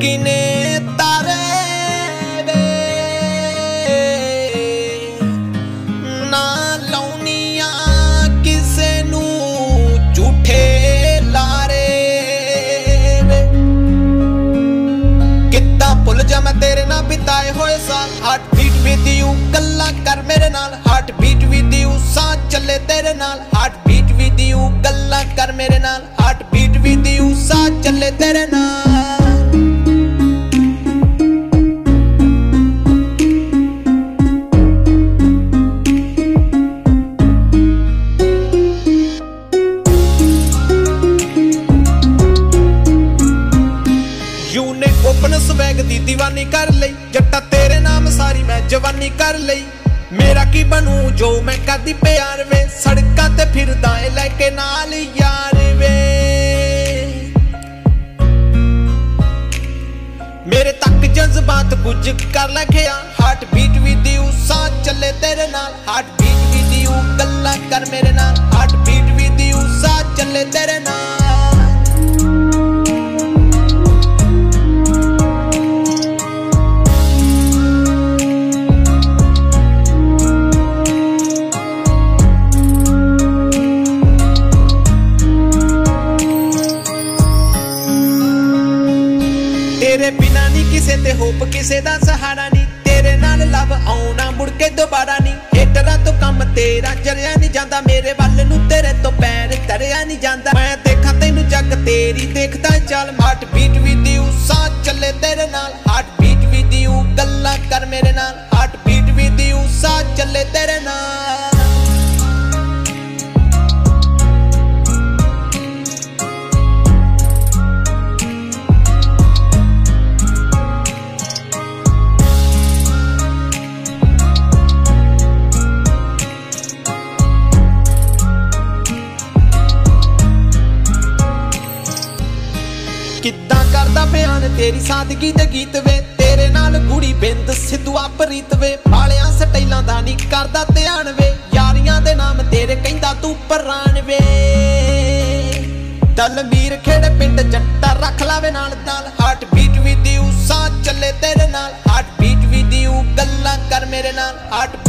ਕਿਨੇ ਤਾਰੇ ਵੇ? ਨਾ ਲਾਉਣੀਆਂ ਕਿਸੇ ਨੂੰ ਝੂਠੇ ਲਾਰੇ ਵੇ। ਕਿੱਦਾਂ ਭੁੱਲ ਜਾ ਮੈਂ ਤੇਰੇ ਨਾਲ ਬਿਤਾਏ ਹੋਏ ਸਾਲ। ਹਾਰਟ ਬੀਟ ਵਿਦ ਯੂ ਗੱਲਾਂ ਕਰ ਮੇਰੇ ਨਾਲ। ਹਾਰਟ ਬੀਟ ਵਿਦ ਯੂ ਸਾਹ ਚੱਲੇ ਤੇਰੇ ਨਾਲ। ਹਾਰਟ ਬੀਟ ਵਿਦ ਯੂ ਗੱਲਾਂ ਕਰ ਮੇਰੇ ਨਾਲ। ਹਾਰਟ ਬੀਟ ਵਿਦ ਯੂ ਸਾਹ ਚੱਲੇ ਤੇਰੇ ਨਾਲ। ਨੇ ਸਵੈਗ ਦੀ دیਵਾਨੀ ਕਰ ਲਈ। ਜੱਟਾ ਤੇਰੇ ਨਾਮ ਸਾਰੀ ਮੈਂ ਜਵਾਨੀ ਕਰ ਲਈ। ਮੇਰਾ ਕੀ ਬਣੂ ਜੋ ਮੈਂ ਕਰਦੀ ਪਿਆਰ ਵੇ। ਸੜਕਾਂ ਤੇ ਫਿਰਦਾ ਏ ਲੈ ਕੇ ਨਾਲ ਯਾਰ ਵੇ। ਮੇਰੇ ਤੱਕ ਜਜ਼ਬਾਤ ਕੁਝ ਕਰ ਲਖਿਆ ਹਾਰਟ ਬੀਟ ਵੀ ਯੂ ਸਾਹ ਚੱਲੇ ਤੇਰੇ ਨਾਲ। ਹਾਰਟ ਬੀਟ ਵਿਦ ਯੂ ਗੱਲਾਂ ਕਰ ਮੇਰੇ ਨਾਲ। ਹਾਰਟ ਬੀਟ ਵੀ ਯੂ ਸਾਹ ਚੱਲੇ ਤੇਰੇ ਨਾਲ। ਕਿਸੇ ਤੇ ਹੋਪ, ਕਿਸੇ ਦਾ ਸਹਾਰਾ ਨਹੀਂ ਤੇਰੇ ਨਾਲ ਲਵ ਆਉਣਾ ਮੁੜ ਕੇ ਦੁਬਾਰਾ ਨਹੀਂ ਹੇਟਰਾਂ ਤੋਂ ਕੰਮ ਤੇਰਾ ਜਰਿਆ ਨਹੀਂ ਜਾਂਦਾ। ਮੇਰੇ ਵੱਲ ਨੂੰ ਤੇਰੇ ਤੋਂ ਪੈਰ ਤਰਿਆ ਨਹੀਂ ਜਾਂਦਾ। ਮੈਂ ਦੇਖਾਂ ਤੈਨੂੰ ਜੱਗ ਤੇਰੀ। ਦੇਖਦਾ ਚੱਲ ਹਾਰਟ ਬੀਟ ਵੀ ਕਿੱਦਾਂ ਕਰਦਾ ਬਿਆਨ ਤੇਰੀ ਸਾਦਗੀ ਦੇ ਗੀਤ ਵੇ? ਤੇਰੇ ਨਾਲ ਗੁੜੀ ਬਿੰਦ ਸਿੱਧੂ ਆਪਰੀਤ ਵੇ। ਵਾਲਿਆਂ ਸਟਾਈਲਾਂ ਦਾ ਨਹੀਂ ਕਰਦਾ ਧਿਆਨ ਵੇ। ਯਾਰੀਆਂ ਦੇ ਨਾਮ ਤੇਰੇ ਕਹਿੰਦਾ ਤੂੰ ਪਰਾਨ ਵੇ। ਦਲਵੀਰ ਖੇੜੇ ਪਿੰਡ ਜੱਟਾ ਰੱਖ ਲਾਵੇ ਨਾਲ ਨਾਲ। ਹਾਰਟ ਬੀਟ ਵੀ ਯੂ ਸਾਹ ਚੱਲੇ ਤੇਰੇ ਨਾਲ। ਹਾਰਟ ਬੀਟ ਵੀ ਯੂ ਗੱਲਾਂ ਕਰ ਮੇਰੇ ਨਾਲ। ਹਾਰਟ